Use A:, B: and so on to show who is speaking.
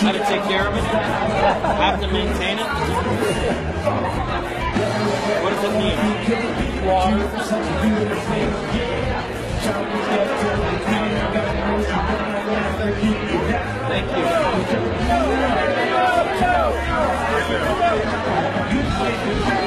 A: how to take care of it, Have to maintain it. What does it mean?
B: Water. Thank you. Thank you.